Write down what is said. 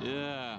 Yeah.